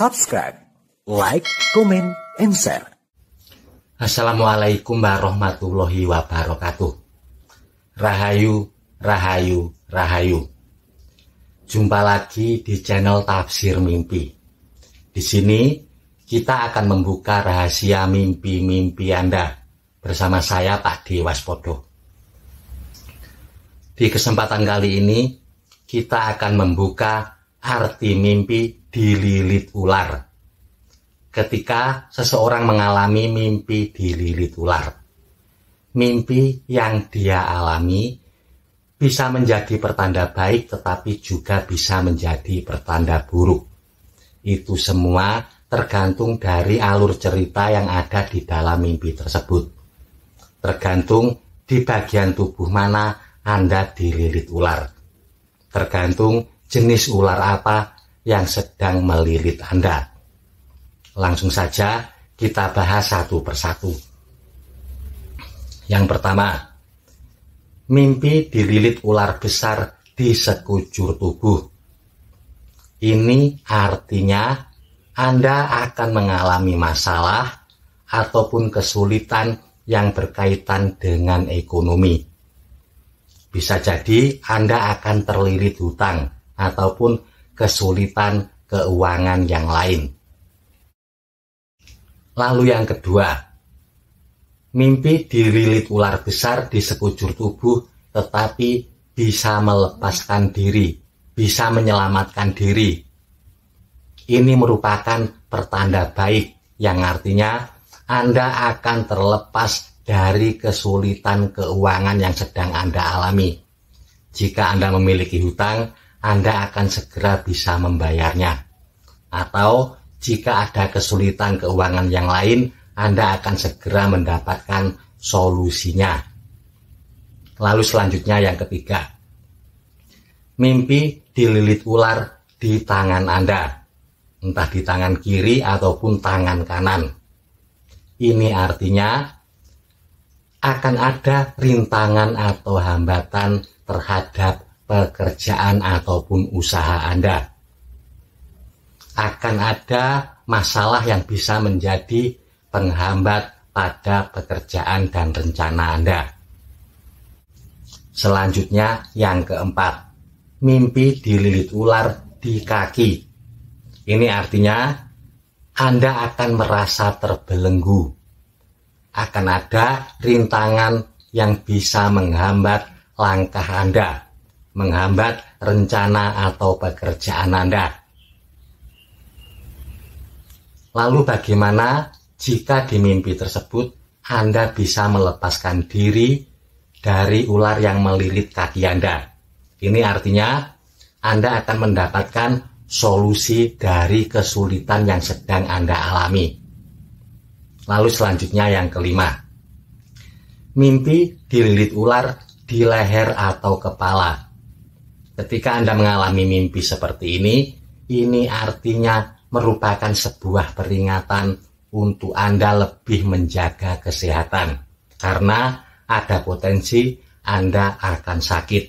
subscribe, like, comment, and share. Assalamualaikum warahmatullahi wabarakatuh. Rahayu, rahayu, rahayu. Jumpa lagi di channel Tafsir Mimpi. Di sini kita akan membuka rahasia mimpi-mimpi Anda bersama saya Pak Dewas Podo. Di kesempatan kali ini kita akan membuka arti mimpi dililit ular. Ketika seseorang mengalami mimpi dililit ular, mimpi yang dia alami bisa menjadi pertanda baik, tetapi juga bisa menjadi pertanda buruk. Itu semua tergantung dari alur cerita yang ada di dalam mimpi tersebut. Tergantung di bagian tubuh mana Anda dililit ular. Tergantung jenis ular apa yang sedang melilit Anda. Langsung saja kita bahas satu persatu. Yang pertama, mimpi dililit ular besar di sekujur tubuh. Ini artinya Anda akan mengalami masalah ataupun kesulitan yang berkaitan dengan ekonomi. Bisa jadi Anda akan terlilit hutang ataupun kesulitan keuangan yang lain. Lalu yang kedua, mimpi dirilit ular besar di sekujur tubuh tetapi bisa melepaskan diri, bisa menyelamatkan diri. Ini merupakan pertanda baik yang artinya Anda akan terlepas dari kesulitan keuangan yang sedang Anda alami. Jika Anda memiliki hutang, anda akan segera bisa membayarnya. Atau jika ada kesulitan keuangan yang lain, Anda akan segera mendapatkan solusinya. Lalu selanjutnya yang ketiga. Mimpi dililit ular di tangan Anda. Entah di tangan kiri ataupun tangan kanan. Ini artinya akan ada rintangan atau hambatan terhadap pekerjaan ataupun usaha Anda. Akan ada masalah yang bisa menjadi penghambat pada pekerjaan dan rencana Anda. Selanjutnya yang keempat, mimpi dililit ular di kaki. Ini artinya Anda akan merasa terbelenggu. Akan ada rintangan yang bisa menghambat langkah Anda menghambat rencana atau pekerjaan Anda. Lalu bagaimana jika di mimpi tersebut Anda bisa melepaskan diri dari ular yang melilit kaki Anda? Ini artinya Anda akan mendapatkan solusi dari kesulitan yang sedang Anda alami. Lalu selanjutnya yang kelima. Mimpi dililit ular di leher atau kepala. Ketika Anda mengalami mimpi seperti ini, ini artinya merupakan sebuah peringatan untuk Anda lebih menjaga kesehatan. Karena ada potensi Anda akan sakit.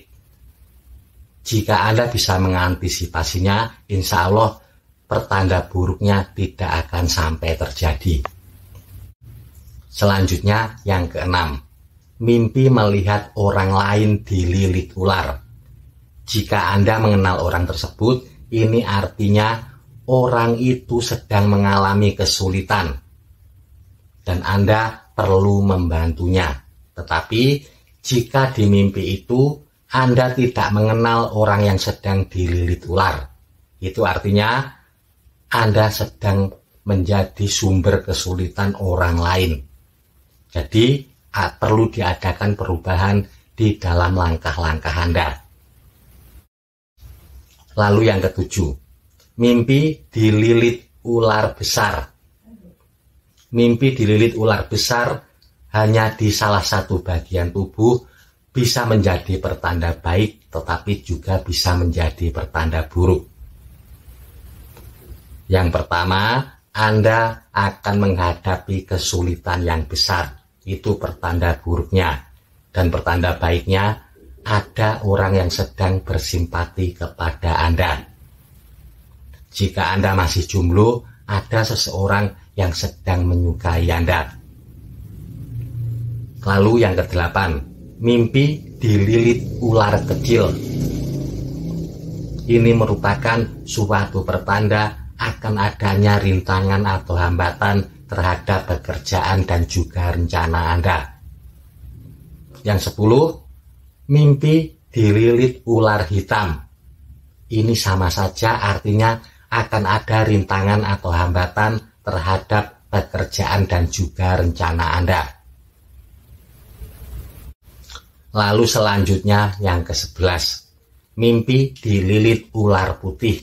Jika Anda bisa mengantisipasinya, insya Allah pertanda buruknya tidak akan sampai terjadi. Selanjutnya yang keenam, mimpi melihat orang lain dililit ular. Jika Anda mengenal orang tersebut, ini artinya orang itu sedang mengalami kesulitan dan Anda perlu membantunya. Tetapi jika di mimpi itu Anda tidak mengenal orang yang sedang dililit ular, itu artinya Anda sedang menjadi sumber kesulitan orang lain. Jadi perlu diadakan perubahan di dalam langkah-langkah Anda. Lalu yang ketujuh, mimpi dililit ular besar. Mimpi dililit ular besar hanya di salah satu bagian tubuh bisa menjadi pertanda baik tetapi juga bisa menjadi pertanda buruk. Yang pertama, Anda akan menghadapi kesulitan yang besar. Itu pertanda buruknya. Dan pertanda baiknya, ada orang yang sedang bersimpati kepada Anda. Jika Anda masih jomblo, ada seseorang yang sedang menyukai Anda. Lalu yang kedelapan, mimpi dililit ular kecil. Ini merupakan suatu pertanda akan adanya rintangan atau hambatan terhadap pekerjaan dan juga rencana Anda. Yang sepuluh, mimpi dililit ular hitam. Ini sama saja artinya akan ada rintangan atau hambatan terhadap pekerjaan dan juga rencana Anda. Lalu selanjutnya yang ke-11, mimpi dililit ular putih.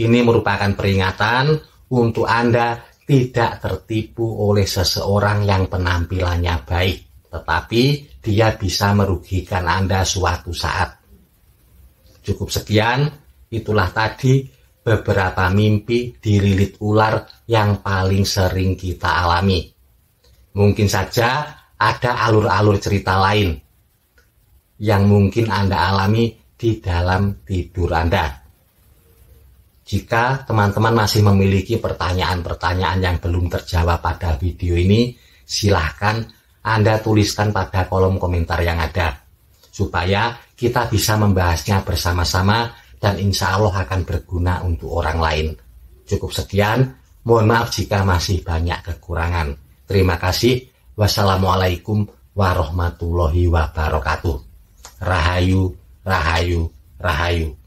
Ini merupakan peringatan untuk Anda tidak tertipu oleh seseorang yang penampilannya baik, tetapi dia bisa merugikan Anda suatu saat. Cukup sekian, itulah tadi beberapa mimpi dililit ular yang paling sering kita alami. Mungkin saja ada alur-alur cerita lain yang mungkin Anda alami di dalam tidur Anda. Jika teman-teman masih memiliki pertanyaan-pertanyaan yang belum terjawab pada video ini, silahkan Anda tuliskan pada kolom komentar yang ada. Supaya kita bisa membahasnya bersama-sama dan insya Allah akan berguna untuk orang lain. Cukup sekian, mohon maaf jika masih banyak kekurangan. Terima kasih. Wassalamualaikum warahmatullahi wabarakatuh. Rahayu, Rahayu, Rahayu.